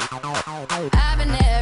I've been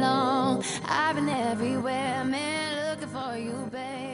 long. I've been everywhere, man, looking for you, babe.